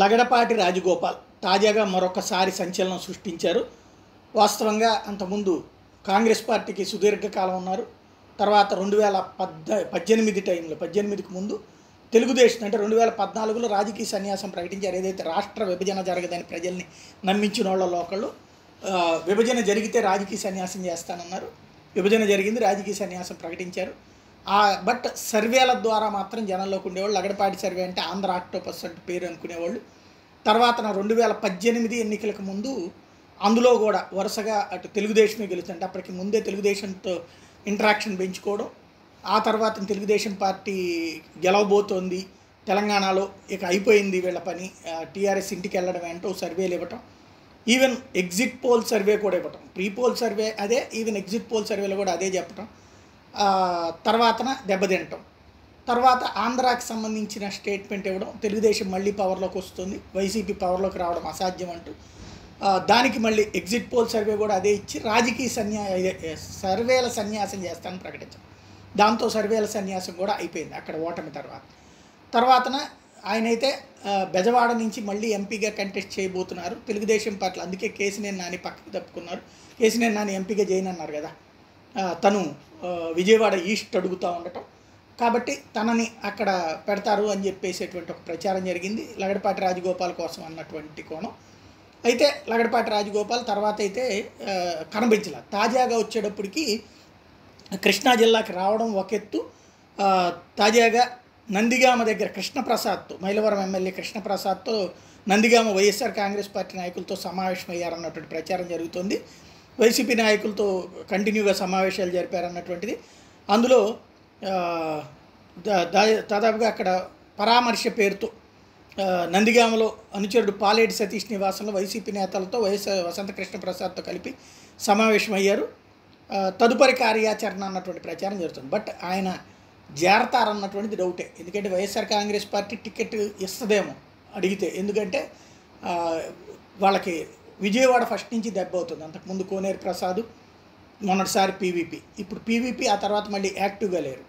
లగడపాటి రాజగోపాల్ తాజాగా మరొకసారి సంచలనం సృష్టించారు. వాస్తవంగా అంతకుముందు కాంగ్రెస్ పార్టీకి సుదీర్ఘకాలం ఉన్నారు. తర్వాత రెండు వేల పద్ద పద్దెనిమిది టైంలో పద్దెనిమిదికి ముందు తెలుగుదేశం అంటే రెండు వేల పద్నాలుగులో రాజకీయ సన్యాసం ప్రకటించారు. ఏదైతే రాష్ట్ర విభజన జరగదని ప్రజల్ని నమ్మించిన వాళ్ళలో ఒకళ్ళు విభజన జరిగితే రాజకీయ సన్యాసం చేస్తానన్నారు. విభజన జరిగింది రాజకీయ సన్యాసం ప్రకటించారు. బట్ సర్వేల ద్వారా మాత్రం జనంలోకి ఉండేవాళ్ళు. లగడపాటి సర్వే అంటే ఆంధ్ర ఆక్టోపస్ అంటే పేరు అనుకునేవాళ్ళు. తర్వాత నా రెండు వేల పద్దెనిమిది ఎన్నికలకు ముందు అందులో కూడా వరుసగా అటు తెలుగుదేశమే గెలుస్తుంటే అప్పటికి ముందే తెలుగుదేశంతో ఇంటరాక్షన్ పెంచుకోవడం. ఆ తర్వాత తెలుగుదేశం పార్టీ గెలవబోతోంది. తెలంగాణలో ఇక అయిపోయింది వీళ్ళ పని. టీఆర్ఎస్ ఇంటికి వెళ్ళడం ఏంటో సర్వేలు ఇవ్వటం. ఈవెన్ ఎగ్జిట్ పోల్ సర్వే కూడా ఇవ్వటం. ప్రీ పోల్ సర్వే అదే ఈవెన్ ఎగ్జిట్ పోల్ సర్వేలో కూడా అదే చెప్పటం. తర్వాతన దెబ్బతింటం తర్వాత ఆంధ్రాకి సంబంధించిన స్టేట్మెంట్ ఇవ్వడం తెలుగుదేశం మళ్ళీ పవర్లోకి వస్తుంది వైసీపీ పవర్లోకి రావడం అసాధ్యం అంటూ. దానికి మళ్ళీ ఎగ్జిట్ పోల్ సర్వే కూడా అదే ఇచ్చి రాజకీయ సన్యా సర్వేల సన్యాసం చేస్తానని ప్రకటించాం. దాంతో సర్వేల సన్యాసం కూడా అయిపోయింది అక్కడ ఓటమి తర్వాత. తర్వాతన ఆయనైతే బెజవాడ నుంచి మళ్ళీ ఎంపీగా కంటెస్ట్ చేయబోతున్నారు. తెలుగుదేశం పట్ల అందుకే కేసీనేని నాని పక్కకు తప్పుకున్నారు. కేసీనేని నాని ఎంపీగా చేయనన్నారు కదా. తను విజయవాడ ఈస్ట్ అడుగుతూ ఉండటం. కాబట్టి తనని అక్కడ పెడతారు అని చెప్పేసేటువంటి ఒక ప్రచారం జరిగింది. లగడపాటి రాజగోపాల్ కోసం అన్నటువంటి కోణం. అయితే లగడపాటి రాజగోపాల్ తర్వాత అయితే ఆ, తాజాగా వచ్చేటప్పటికి కృష్ణా జిల్లాకి రావడం ఒక ఎత్తు. తాజాగా నందిగామ దగ్గర కృష్ణప్రసాద్తో మైలవరం ఎమ్మెల్యే కృష్ణప్రసాద్తో నందిగామ వైఎస్ఆర్ కాంగ్రెస్ పార్టీ నాయకులతో సమావేశమయ్యారన్నటువంటి ప్రచారం జరుగుతుంది. వైసీపీ నాయకులతో కంటిన్యూగా సమావేశాలు జరిపారన్నటువంటిది. అందులో దాదాపుగా అక్కడ పరామర్శ పేరుతో నందిగామలో అనుచరుడు పాలేటి సతీష్ నివాసంలో వైసీపీ నేతలతో వైఎస్ వసంతకృష్ణ ప్రసాద్తో కలిపి సమావేశమయ్యారు. తదుపరి కార్యాచరణ అన్నటువంటి ప్రచారం జరుగుతుంది. బట్ ఆయన చేరతారన్నటువంటిది డౌటే. ఎందుకంటే వైఎస్ఆర్ కాంగ్రెస్ పార్టీ టికెట్ ఇస్తుందేమో అడిగితే. ఎందుకంటే వాళ్ళకి విజయవాడ ఫస్ట్ నుంచి దెబ్బ అవుతుంది. అంతకుముందు కోనేరు ప్రసాద్ మొన్నటిసారి పీవీపీ. ఇప్పుడు పీవీపీ ఆ తర్వాత మళ్ళీ యాక్టివ్గా లేరు.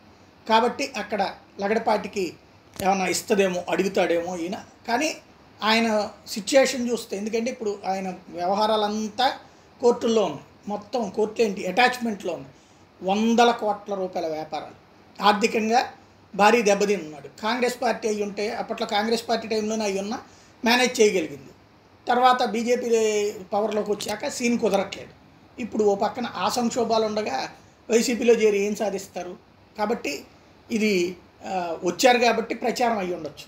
కాబట్టి అక్కడ లగడపాటికి ఏమైనా ఇస్తుందేమో అడుగుతాడేమో ఈయన. కానీ ఆయన సిచ్యుయేషన్ చూస్తే ఎందుకంటే ఇప్పుడు ఆయన వ్యవహారాలంతా కోర్టుల్లో ఉన్నాయి. మొత్తం కోర్టు ఏంటి? అటాచ్మెంట్లో ఉంది వందల కోట్ల రూపాయల వ్యాపారాలు. ఆర్థికంగా భారీ దెబ్బతిని ఉన్నాడు కాంగ్రెస్ పార్టీ అయి ఉంటే అప్పట్లో కాంగ్రెస్ పార్టీ టైంలోనే అయి ఉన్నా మేనేజ్ చేయగలిగింది. తర్వాత బీజేపీ పవర్లోకి వచ్చాక సీన్ కుదరట్లేదు. ఇప్పుడు ఓ పక్కన ఆ సంక్షోభాలు ఉండగా వైసీపీలో చేరి ఏం సాధిస్తారు? కాబట్టి ఇది వచ్చారు కాబట్టి ప్రచారం అయ్యి ఉండొచ్చు